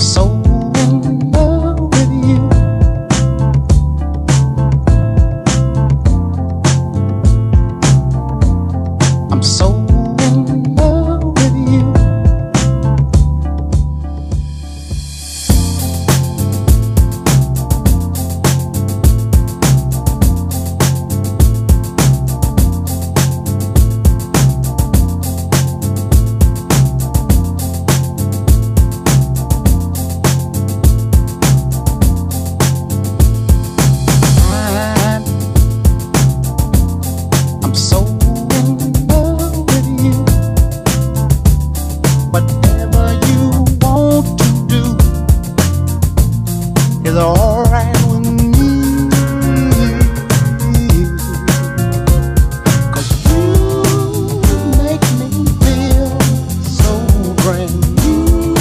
so is alright with me. Cause you make me feel so brand new.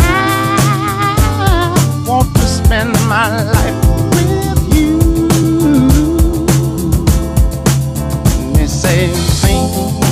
I want to spend my life. with you. They say.